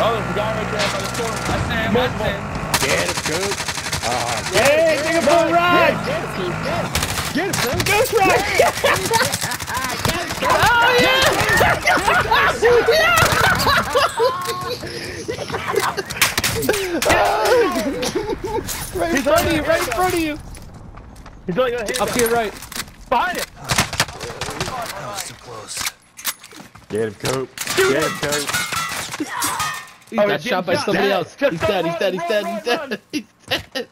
Oh, there's a guy right there by the store. I see him, I see him. Get him, Coop. Oh, Hey, take a full ride! get him, Coop. Get him. Get him, son. Ghost ride! Oh, Right in front of you, right in front of you! He's only gonna hit Up him. here, right. Behind him. Get him, Coop. Get him, Coop. He Oh, got shot by somebody else. He's dead, he's dead, he's dead, he's dead, he's dead.